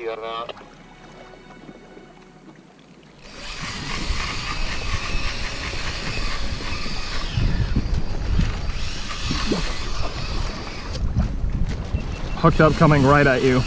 tierra. Hooked up coming right at you.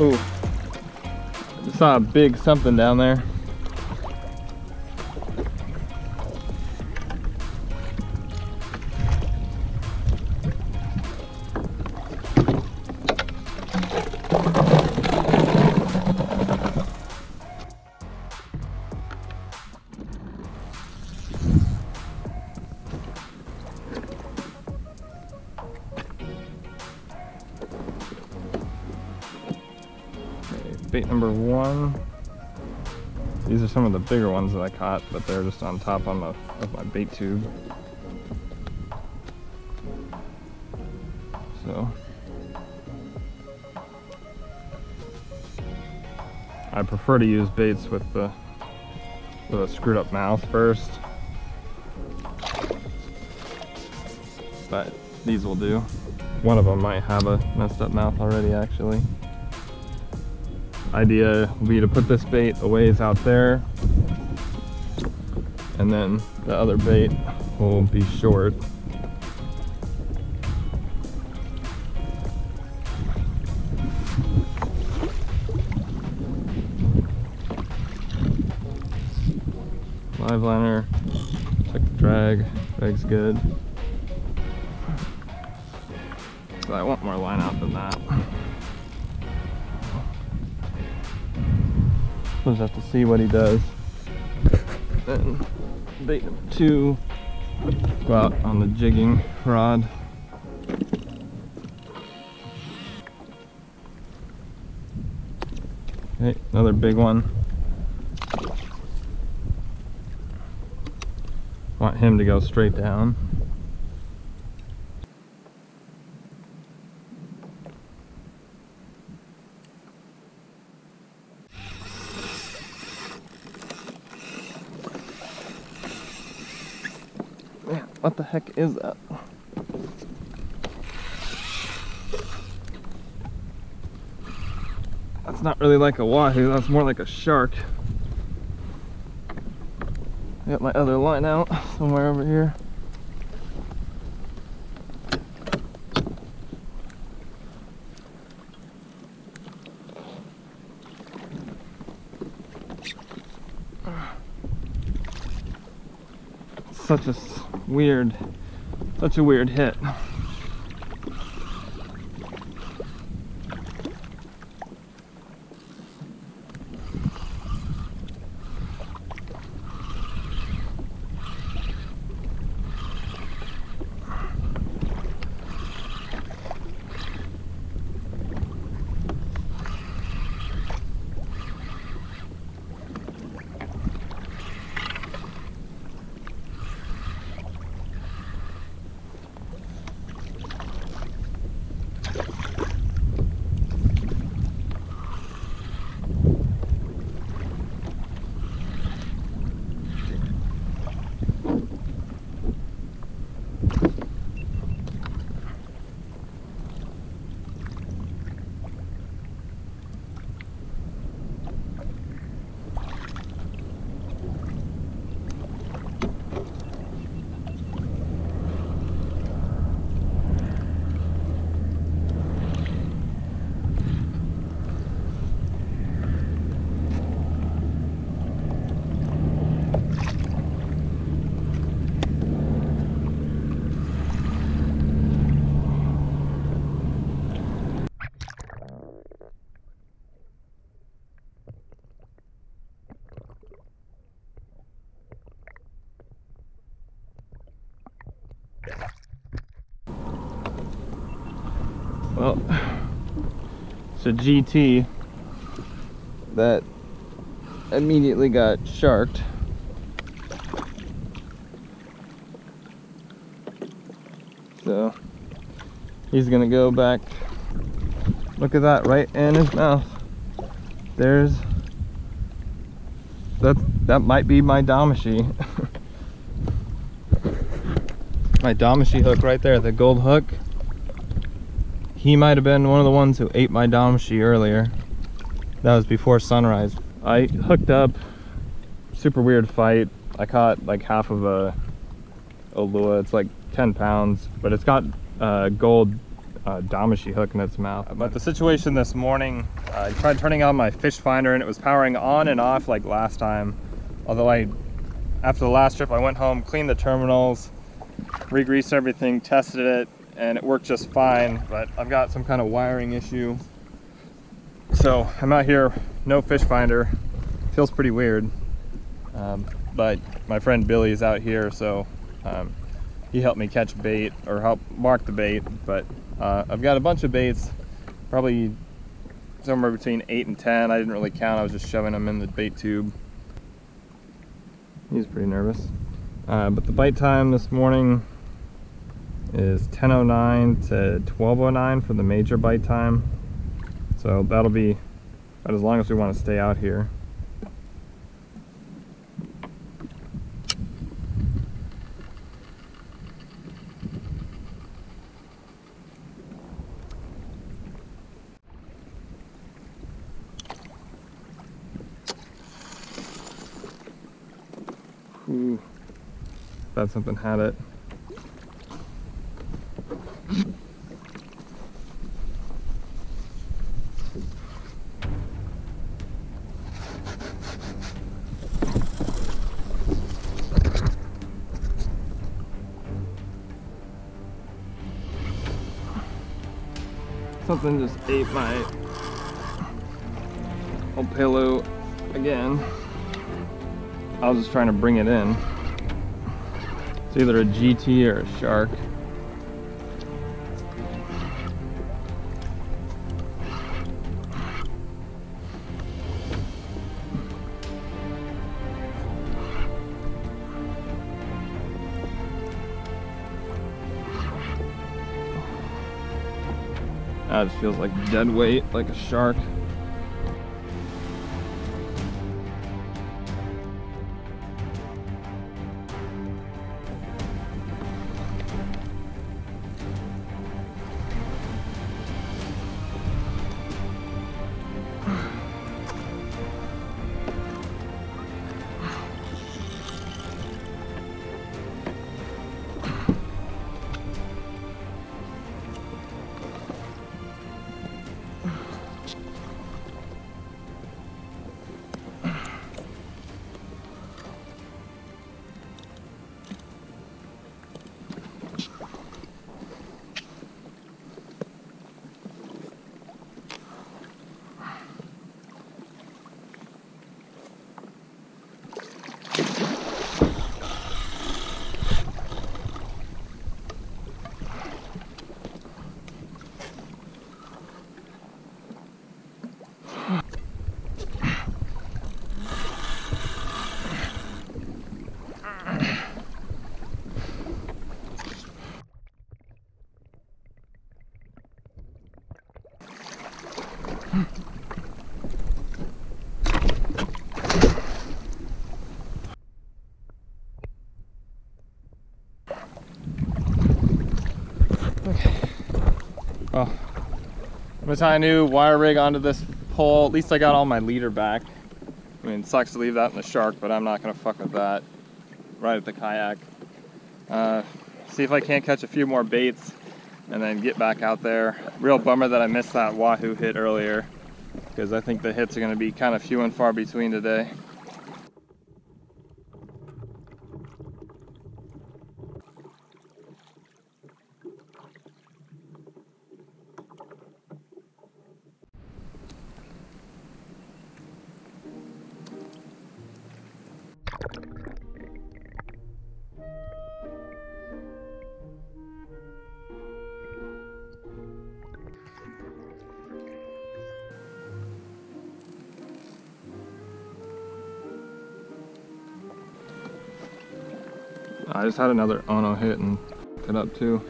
Oh, I saw a big something down there. Bigger ones that I caught, but they're just on top on the, of my bait tube. So I prefer to use baits with the with a screwed up mouth first. But these will do. One of them might have a messed up mouth already actually idea will be to put this bait a ways out there and then the other bait will be short. Live liner check the drag drag's good. But I want more line out than that. We'll just have to see what he does. Then bait go out on the jigging rod. Okay, another big one. Want him to go straight down. Man, what the heck is that? That's not really like a wahoo, that's more like a shark. I got my other line out somewhere over here. Such a weird, such a weird hit. Well, it's a GT that immediately got sharked. So he's gonna go back. Look at that, right in his mouth. There's that. That might be my Damashi. my Damashi hook right there, the gold hook. He might have been one of the ones who ate my Damashi earlier. That was before sunrise. I hooked up, super weird fight. I caught like half of a, a lure. It's like 10 pounds, but it's got a gold uh, hook in its mouth. But the situation this morning, I tried turning on my fish finder and it was powering on and off like last time. Although I, after the last trip, I went home, cleaned the terminals, re-greased everything, tested it, and it worked just fine. But I've got some kind of wiring issue. So I'm out here, no fish finder. Feels pretty weird. Um, but my friend Billy is out here, so um, he helped me catch bait or help mark the bait. But uh, I've got a bunch of baits, probably somewhere between eight and 10. I didn't really count. I was just shoving them in the bait tube. He's pretty nervous. Uh, but the bite time this morning is 10.09 to 12.09 for the major bite time. So that'll be about as long as we want to stay out here. Ooh, thought something had it. Something just ate my opelu again. I was just trying to bring it in. It's either a GT or a shark. That just feels like dead weight, like a shark. I'm gonna tie a new wire rig onto this pole. At least I got all my leader back. I mean, sucks to leave that in the shark, but I'm not gonna fuck with that right at the kayak. Uh, see if I can't catch a few more baits and then get back out there. Real bummer that I missed that wahoo hit earlier because I think the hits are gonna be kind of few and far between today. I just had another Ono hit and it up too.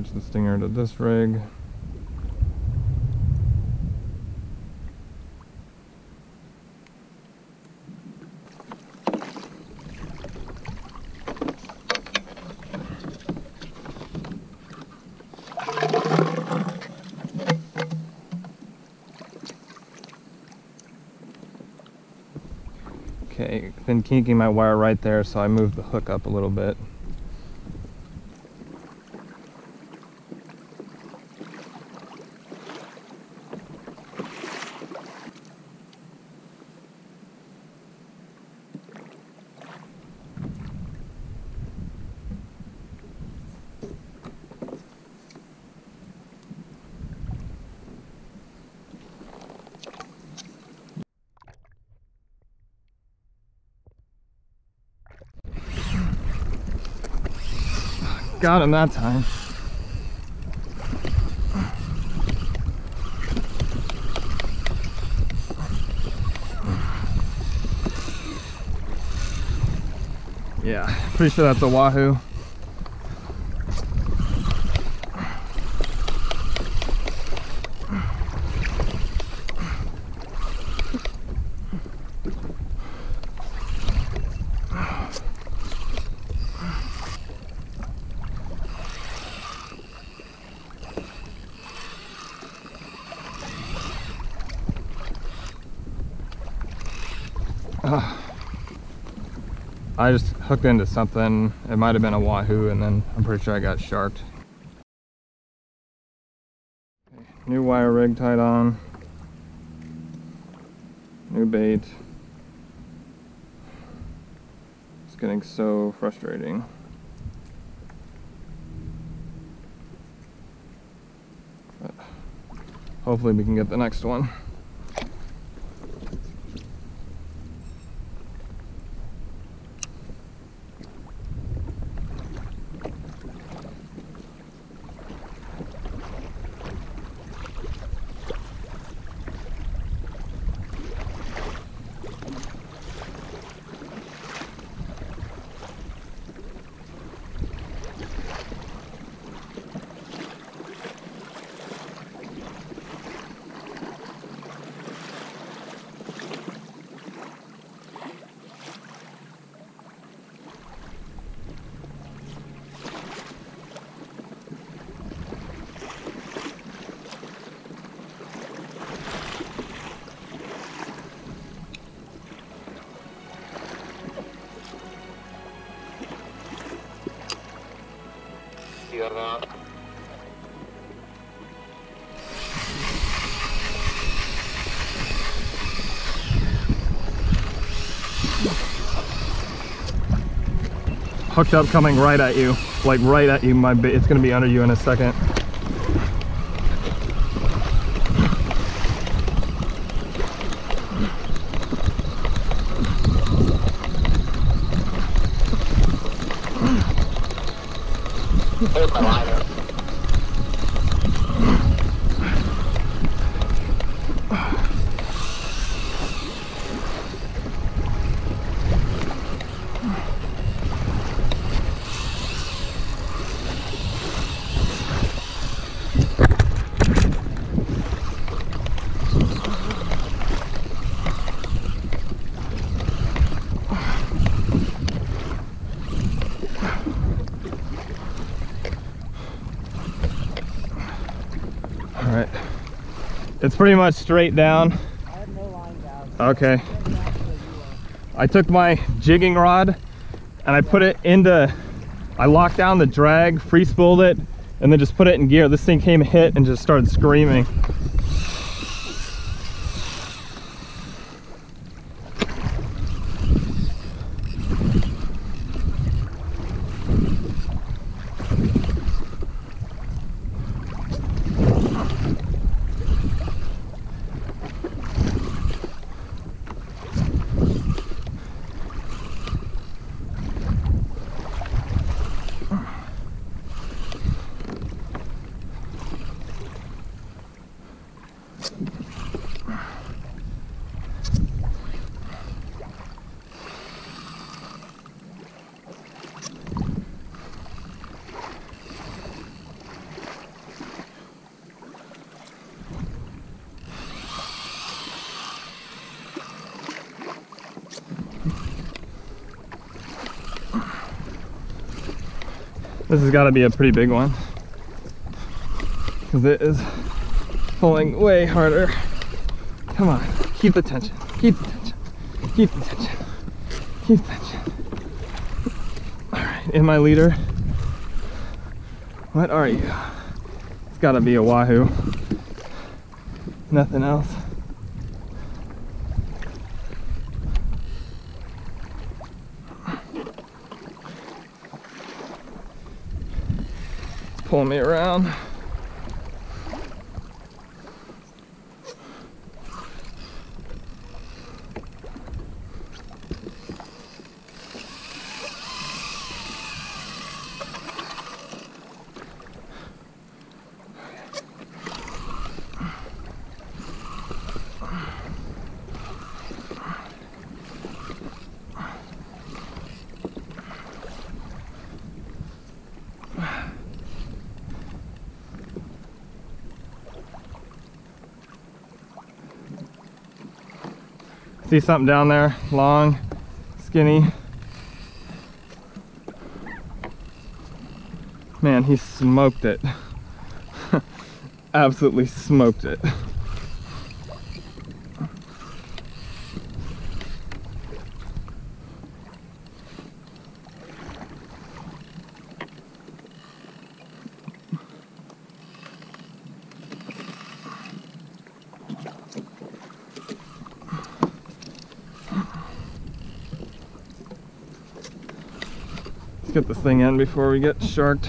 Switch the stinger to this rig. Okay, been kinking my wire right there, so I moved the hook up a little bit. Got him that time. Yeah, pretty sure that's a wahoo. I just hooked into something. It might have been a wahoo and then I'm pretty sure I got sharked. New wire rig tied on. New bait. It's getting so frustrating. But hopefully we can get the next one. Hooked up coming right at you. Like right at you. My It's gonna be under you in a second. It's pretty much straight down. No down. Okay. You are. I took my jigging rod and I put it into, I locked down the drag, free spooled it, and then just put it in gear. This thing came hit and just started screaming. This has got to be a pretty big one. Because it is pulling way harder. Come on, keep the tension, keep the tension, keep the tension, keep the tension. All right, in my leader. What are you? It's got to be a wahoo. Nothing else. Pulling me around. See something down there, long, skinny. Man, he smoked it. Absolutely smoked it. Let's get this thing in before we get sharked.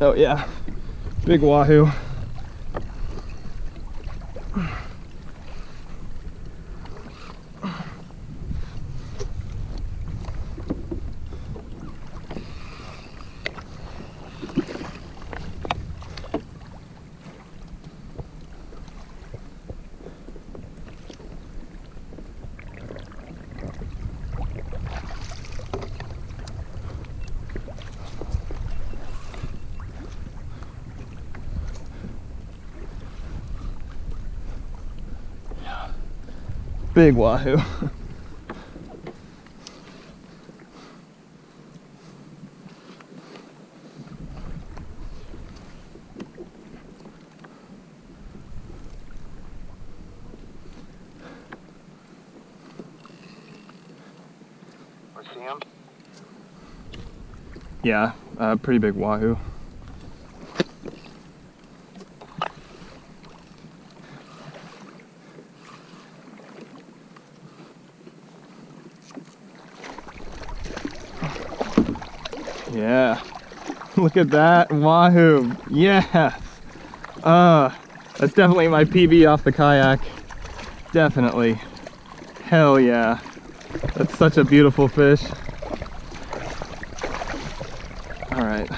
Oh yeah, big wahoo. Big wahoo. I see. Yeah, uh, pretty big wahoo. Yeah, look at that wahoo. Yes. Uh, that's definitely my PB off the kayak. Definitely. Hell yeah. That's such a beautiful fish. All right.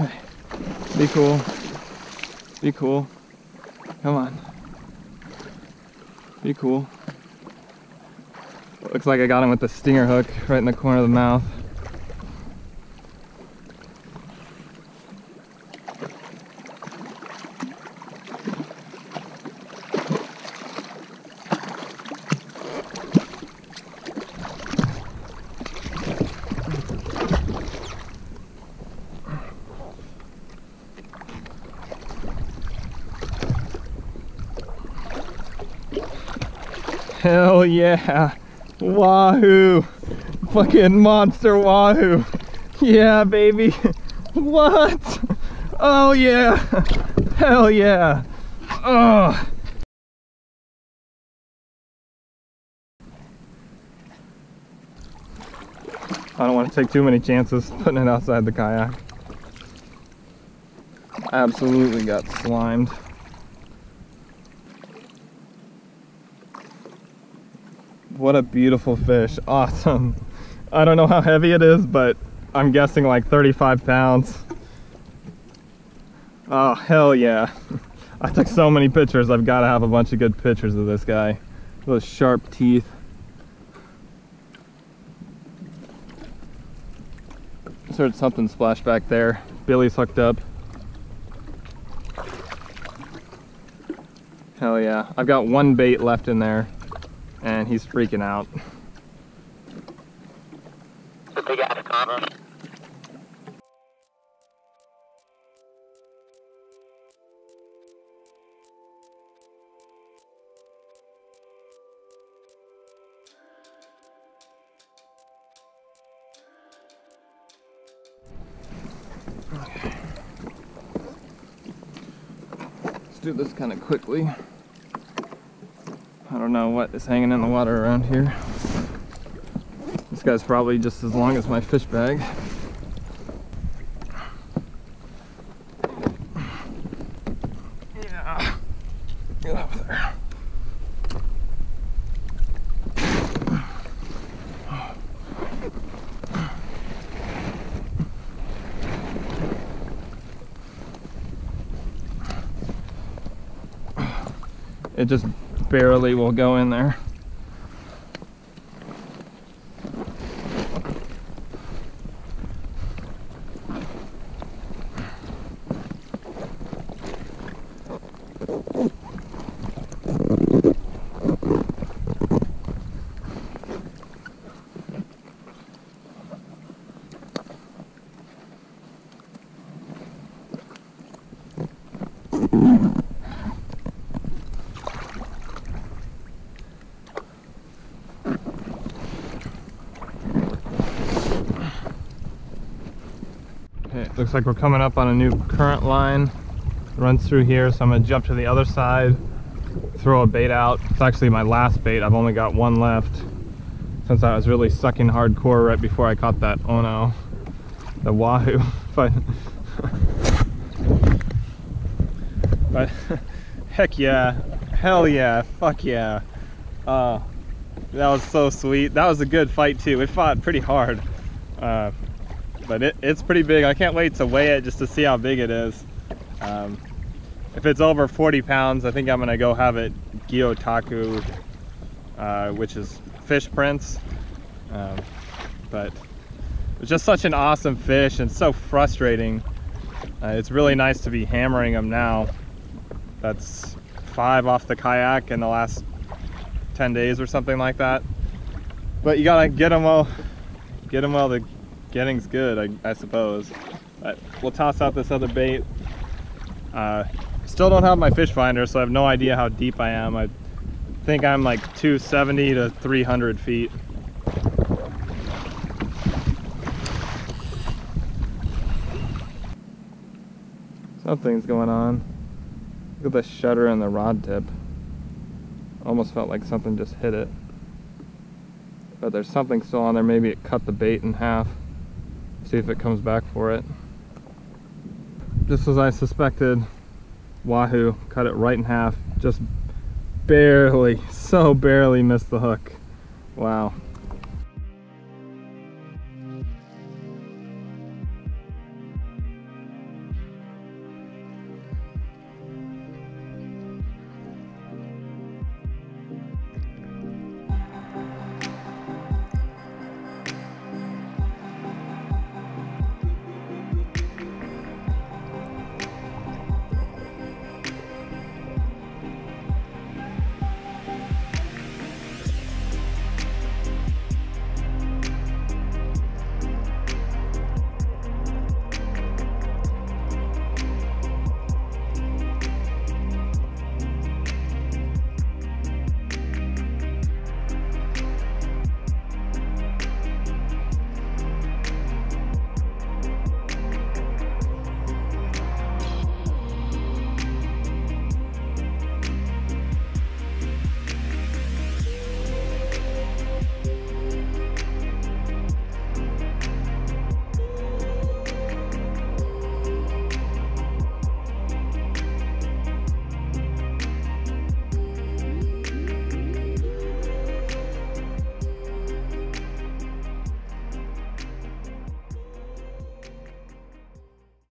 Okay. Be cool. Be cool. Come on. Be cool. Looks like I got him with the stinger hook right in the corner of the mouth. Hell yeah. Wahoo. Fucking monster wahoo. Yeah, baby. What? Oh yeah. Hell yeah. Oh. I don't want to take too many chances putting it outside the kayak. Absolutely got slimed. What a beautiful fish. Awesome. I don't know how heavy it is, but I'm guessing like 35 pounds. Oh, hell yeah. I took so many pictures. I've got to have a bunch of good pictures of this guy. Those sharp teeth. Just heard something splash back there. Billy's hooked up. Hell yeah. I've got one bait left in there and he's freaking out. The big anaconda. Let's do this kind of quickly. I don't know what is hanging in the water around here. This guy's probably just as long as my fish bag. Yeah. Get up there. It just barely will go in there. Looks like we're coming up on a new current line. Runs through here, so I'm gonna jump to the other side, throw a bait out. It's actually my last bait. I've only got one left since I was really sucking hardcore right before I caught that Ono, the Wahoo. But, but heck yeah, hell yeah, fuck yeah. Uh, that was so sweet. That was a good fight too. It fought pretty hard. Uh, but it, it's pretty big. I can't wait to weigh it just to see how big it is. Um, if it's over 40 pounds, I think I'm gonna go have it Gyotaku, uh, which is fish prints. Um, but it's just such an awesome fish and so frustrating. Uh, it's really nice to be hammering them now. That's five off the kayak in the last 10 days or something like that. But you gotta get them while, get them while the getting's good, I, I suppose. But we'll toss out this other bait. Uh, still don't have my fish finder, so I have no idea how deep I am. I think I'm like 270 to 300 feet. Something's going on. Look at the shutter and the rod tip. Almost felt like something just hit it. But there's something still on there. Maybe it cut the bait in half. See if it comes back for it. Just as I suspected, Wahoo cut it right in half. Just barely, so barely missed the hook. Wow.